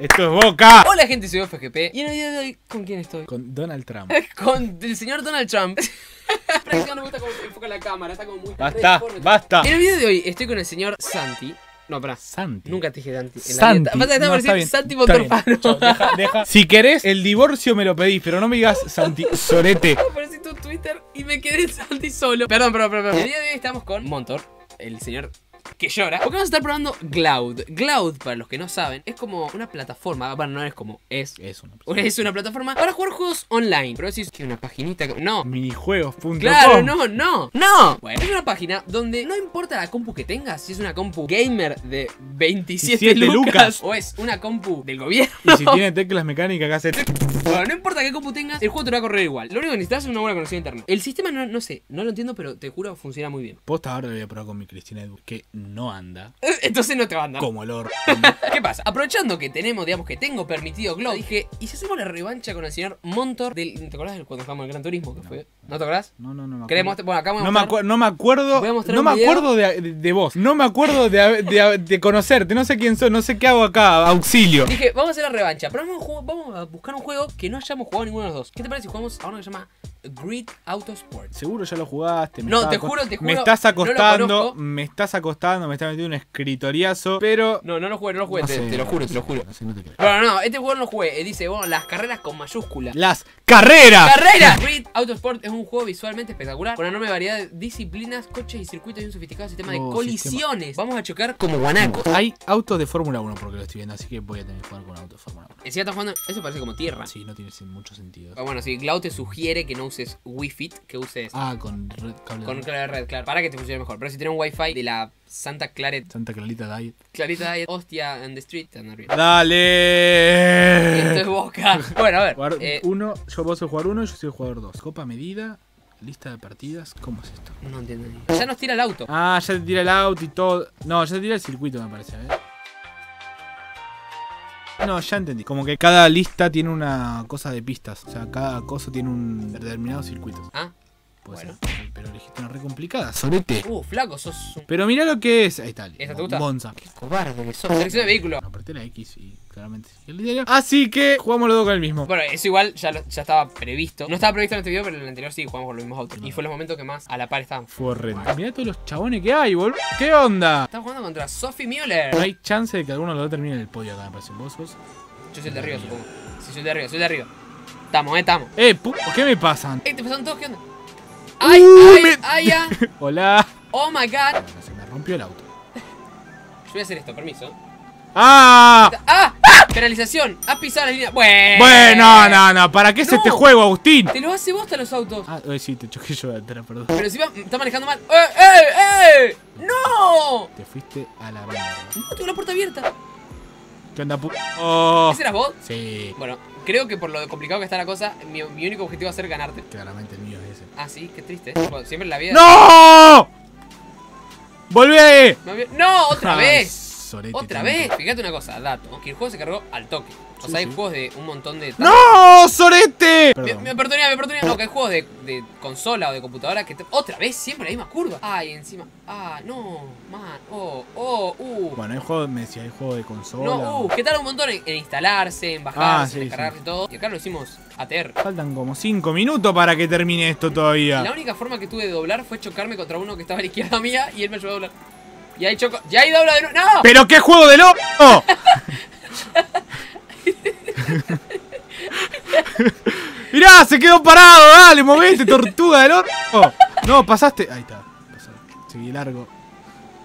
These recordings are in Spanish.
Esto es Boca. Hola gente, soy FGP y en el video de hoy, ¿con quién estoy? Con Donald Trump. Con el señor Donald Trump. No me gusta cómo enfoca la cámara, está como muy... Basta, basta. En el video de hoy estoy con el señor Santi. No, pará. Santi. Nunca te dije Santi. en la Santi. vida. No, estaba está bien, Santi bien. Deja. Si querés el divorcio me lo pedís, pero no me digas Santi Sorete. Aparecí tu Twitter y me quedé Santi solo. Perdón, perdón, perdón. El día de hoy estamos con Montor, el señor que llora. Porque vamos a estar probando Cloud. Cloud, para los que no saben, es como una plataforma. Bueno, no es como, es. Es una Es una plataforma para jugar juegos online. Pero decís que una paginita. No. Minijuegos.com. Claro, no, no, no. Bueno, es una página donde no importa la compu que tengas, si es una compu gamer de 27 17 lucas, lucas. o es una compu del gobierno. Y si tiene teclas mecánicas que hace. Bueno, no importa qué compu tengas, el juego te lo va a correr igual. Lo único que necesitas es una buena conexión a internet. El sistema no, no sé, no lo entiendo, pero te juro funciona muy bien. Posta ahora lo voy a probar con mi Cristina Edu, que no anda Entonces no te va a andar. como el orto. ¿Qué pasa? Aprovechando que tenemos, digamos, que tengo permitido Glow, dije, ¿y si hacemos la revancha con el señor Montor del. ¿Te acordás de cuando jugamos el Gran Turismo? Que fue? ¿No te acordás? No, no, no me ¿Querés acuerdo. mostrar? Bueno, acá vamos a No me, mostrar- acuer- no me acuerdo, Voy a mostrar no me acuerdo de, de- de vos, no me acuerdo de, de- de conocerte, no sé quién soy, no sé qué hago acá, auxilio. Dije, vamos a hacer la revancha, pero vamos a, jugar- vamos a buscar un juego que no hayamos jugado ninguno de los dos. ¿Qué te parece si jugamos a uno que se llama Grid Autosport? Seguro ya lo jugaste. me No, estás te juro, te Me juro, estás no lo acostando, me estás acostando, me estás metiendo un escritoriazo, pero... No, no lo jugué, no lo jugué, no te, sé, te lo juro, te lo juro. No sé, no te creo. Bueno, no, este juego no lo jugué. eh, Dice, bueno, las carreras con mayúscula. Las carreras. ¡Carrera! Grid Autosport es un juego visualmente espectacular, con una enorme variedad de disciplinas, coches y circuitos y un sofisticado sistema de Oh, colisiones. Vamos a chocar como guanacos. Hay autos de Fórmula 1 porque lo estoy viendo, así que voy a tener que jugar con autos de Fórmula 1. Encima estás jugando, eso parece como tierra. Sí, no tiene mucho sentido. Ah, Bueno, si Cloud te sugiere que no uses Wi-Fi, que uses Ah, con red, cable con de red, claro, para que te funcione mejor. Pero si tienes un Wi-Fi de la Santa Claret, Santa Clarita Diet. Clarita Diet, hostia and the street. ¡Dale! Bueno, a ver. Jugar eh, uno, yo vos sos jugador 1, yo soy el jugador 2. Copa medida, lista de partidas, ¿cómo es esto? no entiendo ni. Ya nos tira el auto. Ah, ya te tira el auto y todo. No, ya te tira el circuito, me parece, ¿eh? No, ya entendí. Como que cada lista tiene una cosa de pistas. O sea, cada cosa tiene un determinado circuito. Ah, Puede Bueno. ser. Pero elegiste una re complicada, sorete. uh, flaco, sos un Pero mira lo que es. Ahí está. ¿Esta te gusta? Monza. cobarde que sos. Selección de vehículo. X y claramente el diario. Así que jugamos los dos con el mismo. Bueno, eso igual ya, lo- ya estaba previsto. No estaba previsto en este video, pero en el anterior sí jugamos con los mismos autos. Y fue los momentos que más a la par estaban. Fue horrendo. Mirá todos los chabones que hay, boludo. ¿Qué onda? Estamos jugando contra Sophie Müller. No hay chance de que alguno de los dos termine en el podio acá, me parece. ¿Vos sos? Yo soy el de arriba, supongo. Sí, soy el de arriba, soy el de arriba. Estamos, eh, estamos. Eh, pu- ¿qué me pasan? Eh, te pasaron todos, ¿qué onda? ¡Ay, Uh, ay, me- ay, ya! Hola. ¡Oh my god! Se me rompió el auto. Yo voy a hacer esto, permiso. ¡Ah! ¡Ah! ¡Ah! Penalización. Has pisado la línea. Bueno. Bueno, no, no. ¿Para qué es No. este juego, Agustín? Te lo hace bosta los autos. Ah, eh, sí, te choqué yo de atrás, perdón. Pero si va, está manejando mal. ¡Eh, eh, eh! ¡No! Te fuiste a la mierda. No tengo la puerta abierta. ¿Qué onda, pu... Oh. ¿Ese eras vos? Sí, Bueno, creo que por lo complicado que está la cosa, mi, mi único objetivo va a ser ganarte. claramente el mío es ese. Ah, sí, qué triste. Bueno, siempre en la vida. ¡No! Había- ¡No! ¡Otra Ay, vez! Sorete ¡Otra vez! Fíjate una cosa, dato. Que el juego se cargó al toque. O Sí, sea, hay sí. juegos de un montón de. ¡No! ¡Sorete! Perdón. mi oportunidad, mi oportunidad. No, que hay juegos de, de consola o de computadora que te- otra vez siempre la misma curva. Ay, encima. Ah, no, man. Oh, oh, uh. Bueno, hay juego, me decía, hay juego de consola. No, uh, que tarda un montón en, en instalarse, en Ah, bajarse, sí, en descargarse y todo. Y acá lo hicimos ATR. Faltan como 5 minutos para que termine esto todavía. La única forma que tuve de doblar fue chocarme contra uno que estaba a la izquierda mía y él me ayudó a doblar. Y ahí choco. ¡Y ahí dobla de nuevo! ¡No! ¡Pero qué juego de loco! Mirá, se quedó parado, dale, movete, tortuga del orto. No, pasaste. Ahí está. pasó. Seguí largo.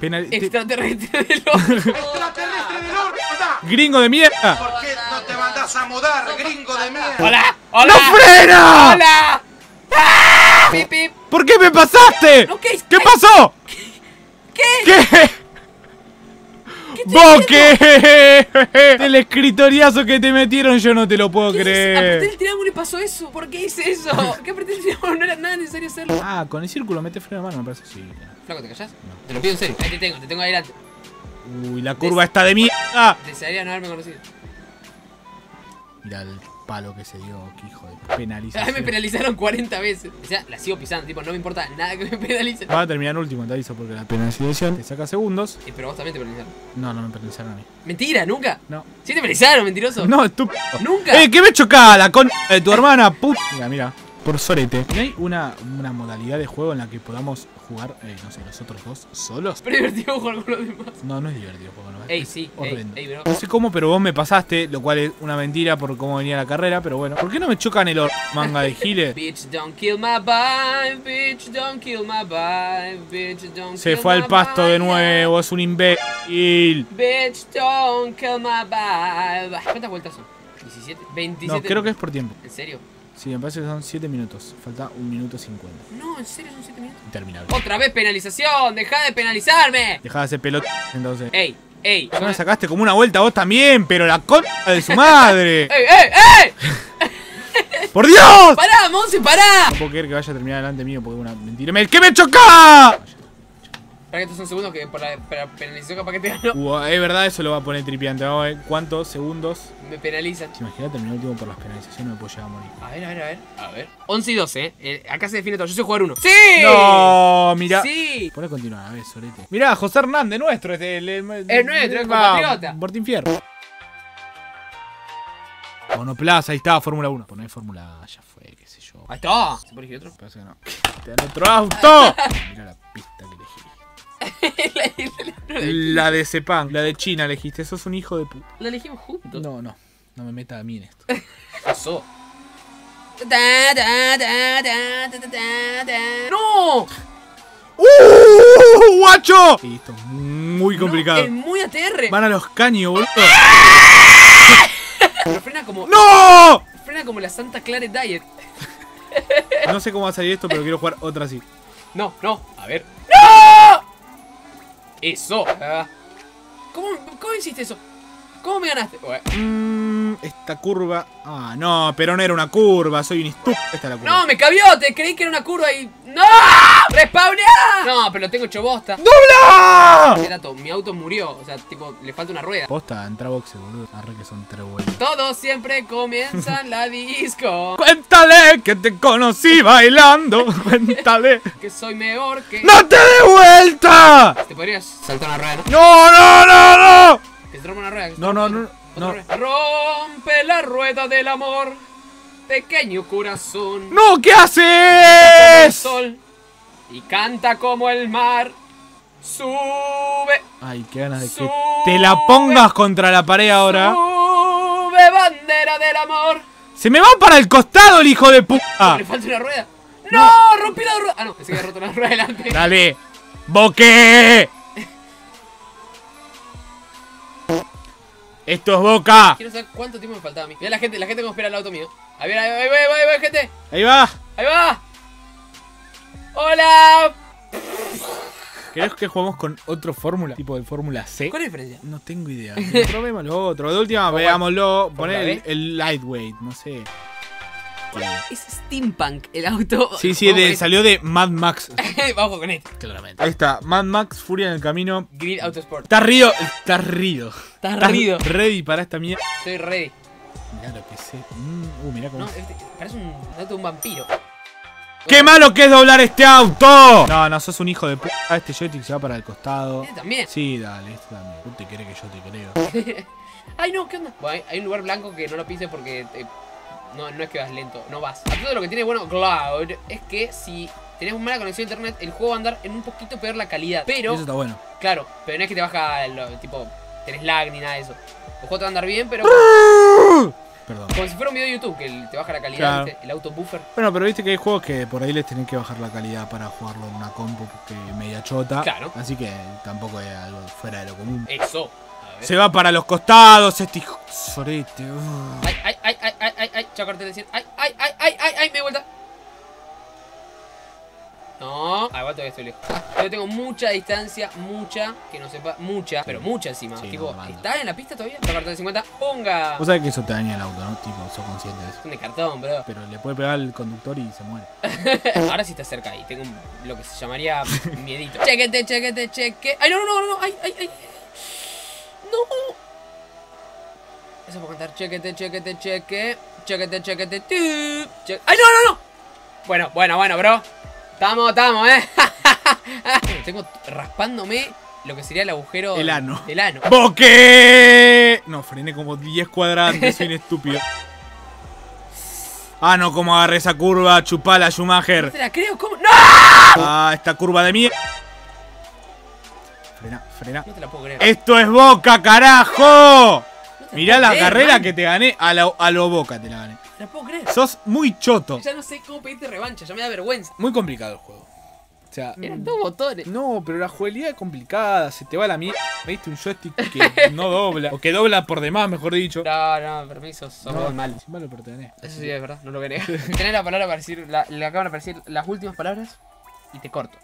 Penal... te- Extraterrestre de loco. ¡Extraterrestre del orto! Gringo de mierda. ¿Por qué no te mandas a mudar, gringo de mierda? ¡Hola! ¡Hola! ¡No frena! ¡Hola! ¡Ah! ¡Pip, pip! ¿Por qué me pasaste? ¿qué? ¿Qué ¿Qué? ¿Qué? ¿Qué? ¡Boque! El escritoriazo que te metieron yo no te lo puedo ¿Qué hice? Apreté creer. el triángulo y pasó eso. ¿Por qué hice eso? ¿Qué apreté el triángulo? No era nada necesario hacerlo. Ah, con el círculo mete freno de mano, me parece. Sí. Flaco, ¿te callás? No. Te lo pido en serio. Ahí te tengo, te tengo adelante. Uy, la curva está de mierda. Desearía no haberme conocido. Mira el palo que se dio, que hijo de A penalización. mí me penalizaron 40 veces. O sea, la sigo pisando, tipo, no me importa nada que me penalicen. Va a terminar último, te aviso, porque la penalización te saca segundos. Eh, pero vos también te penalizaron. No, no me penalizaron a mí. Mentira, nunca. No. Sí te penalizaron, mentiroso. No, estúpido. Nunca. ¡Eh, que me choca la con de tu hermana, puta! Mira, mira, por sorete. ¿No hay una, una modalidad de juego en la que podamos jugar, eh, no sé, nosotros dos solos? Pero divertido jugar con los demás. No, no es divertido juego, ¿no? Ey, Es sí, ey, ey, bro. No sé cómo, pero vos me pasaste, lo cual es una mentira por cómo venía la carrera, pero bueno. ¿Por qué no me chocan el or- manga de giles? Bitch, don't kill my vibe. Bitch, don't kill my vibe. Bitch, don't Se kill fue my al pasto de vibe. nuevo, es un imbécil. Bitch, don't kill my vibe. ¿Cuántas vueltas son? ¿17? 27. No, creo que es por tiempo. ¿En serio? Sí, me parece que son 7 minutos. Falta 1 minuto 50. No, ¿en serio son 7 minutos? Interminable. Otra vez penalización. Deja de penalizarme. Deja de hacer pelota, entonces. Ey, ey. Ya me sacaste como una vuelta vos también, pero la concha de su madre. ¡Ey, ey, ey! ¡Por Dios! ¡Pará, Monse, pará! No puedo creer que vaya a terminar delante mío porque es una mentira. ¡Me- ¡Que me choca! Para que estos son segundos que por la, por la penalización capaz que te ganó. Es verdad, eso lo va a poner tripiante. Vamos a ver cuántos segundos. Me penalizan. Si imagina terminar último por las penalizaciones, me puedo llegar a morir. A ver, a ver, a ver. A ver. 11 y 12, eh. Eh, acá se define todo. Yo soy jugar uno. ¡Sí! No, mira. ¡Sí! Pone continuar, a ver, sorete. Mirá, José Hernández, nuestro, es el, el- Es nuestro, es va, compatriota. Martín Fierro. Monoplaza, ahí está, Fórmula 1. Poné Fórmula, ya fue, qué sé yo. Ahí está. ¿Se puede elegir otro? Parece que no. Te dan otro auto. Mira la pista que elegí. La de Sepang, la de China elegiste. Sos un hijo de puta. La elegimos juntos. No, no. No me meta a mí en esto. pasó? Da, da, da, da, da, da, da. ¡No! ¡Uh, guacho! Sí, esto es muy complicado. No, es muy ATR. Van a los caños, boludo. Pero frena como. ¡No! Frena como la Santa Clara Diet. No sé cómo va a salir esto, pero quiero jugar otra así. No, no. A ver. ¡No! Eso. Ah. ¿Cómo, ¿Cómo hiciste eso? ¿Cómo me ganaste? Bueno. Mmm, esta curva. Ah, no, pero no era una curva, soy un estúpido. Esta es la curva. No, me cabió, te creí que era una curva y. ¡No! ¡Respawneá! No, pero lo tengo hecho bosta. ¡Dobla! Dato, mi auto murió, o sea, tipo, le falta una rueda. Posta, entra boxe, boludo. Arre que son tres vueltas. Todos siempre comienzan la disco. Cuéntale que te conocí bailando. Cuéntale. Que soy mejor que. ¡No te dé vuelta! Te podrías saltar una rueda, ¿no? ¡No, no, no, no! Rueda. No, no, no, no. Rompe la rueda del amor, pequeño corazón. ¡No! ¿Qué haces? sol y canta como el mar. Sube, Ay, qué ganas de que te la pongas contra la pared ahora. sube bandera del amor. ¡Se me va para el costado el hijo de puta! Le falta una rueda. ¡No! ¡Rompí la rueda! Ah, no, pensé que había roto la rueda delante. Dale. ¡Boque! Esto es boca. Quiero saber cuánto tiempo me faltaba a mí. Mira la gente, la gente como espera el auto mío. Ahí va, ahí va, ahí va, ahí va, gente. Ahí va. Ahí va. Hola. ¿Querés que juguemos con otro fórmula? Tipo de fórmula C. ¿Cuál es la diferencia? No tengo idea. Probemos lo otro. De última, veámoslo. ¿Fórmula Poner el, el lightweight, no sé. Es steampunk el auto. Sí, sí, de- salió de Mad Max. Vamos con este. Claramente. Ahí está, Mad Max, Furia en el camino. Grid Autosport. Estás rido, estás rido. Estás rido. ready para esta mierda. Estoy ready. Mirá lo que sé. Mm, uh, mirá cómo. No, este, parece un auto de un vampiro. ¡Qué malo que es doblar este auto! No, no, sos un hijo de puta. Este joystick se va para el costado. Este también. Sí, dale, este también. Tú te crees que yo te creo. Ay, no, ¿qué onda? Bueno, hay, hay un lugar blanco que no lo pises porque eh, no, no es que vas lento, no vas. A todo lo que tiene bueno Cloud es que si tenés mala conexión a internet, el juego va a andar en un poquito peor la calidad. Pero, Eso está bueno. claro, pero no es que te baja, el, tipo, tenés lag ni nada de eso. El juego te va a andar bien, pero Perdón. como si fuera un video de YouTube que te baja la calidad, Claro. ¿viste? el auto buffer. Bueno, pero viste que hay juegos que por ahí les tenés que bajar la calidad para jugarlo en una compu que media chota. Claro. Así que tampoco es algo fuera de lo común. Eso. Se va para los costados, este hijo. Sorete. uh. Ay, ay, ay, ay, ay, de 100. Ay, ay, ay, ay, ay, ay, me di vuelta. No, ah, igual todavía estoy lejos. Yo tengo mucha distancia, mucha, que no sepa, mucha, pero mucha encima. Sí, tipo, no. ¿estás en la pista todavía? Chao cartel de 50, ponga. Vos sabés que eso te daña el auto, ¿no? Tipo, sos consciente de eso. Son de cartón, bro. Pero le puede pegar al conductor y se muere. Ahora sí está cerca ahí, tengo un- lo que se llamaría miedito. Chequete, chequete, cheque. Ay, no, no, no, no, ay, ay, ay. No. Eso puedo cantar. Chequete, chequete, cheque. Chequete, chequete, ¡Ay, no, no, no! Bueno, bueno, bueno, bro. Estamos, estamos, eh. Tengo raspándome lo que sería el agujero. El ano. Del ano. ¡Boque! No, frené como 10 cuadrantes, soy un estúpido. Ah, no, como agarré esa curva, chupala, No Schumacher. te la creo, ¿cómo? ¡No! Ah, esta curva de mierda. Frena, frena. No te la puedo creer. ¡Esto es Boca, carajo! Te Mirá la creer, carrera man. que te gané, a lo, a lo Boca te la gané. No te la puedo creer. Sos muy choto. Ya no sé cómo pedirte revancha, ya me da vergüenza. Muy complicado el juego. O sea, Eran dos botones. no, pero la jugabilidad es complicada, se te va la mierda. Me diste un joystick que no dobla, o que dobla por demás, mejor dicho. No, no, permiso, sos No, mal. encima lo pertenece. Eso sí es verdad, no lo negar. Tenés la palabra para decir, la, le acaban de decir las últimas palabras y te corto.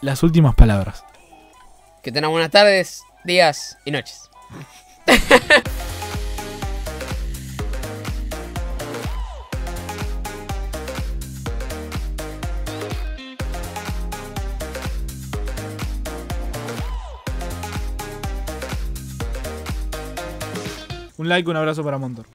Las últimas palabras. Que tengan buenas tardes, días y noches. Un like, un abrazo para Montor.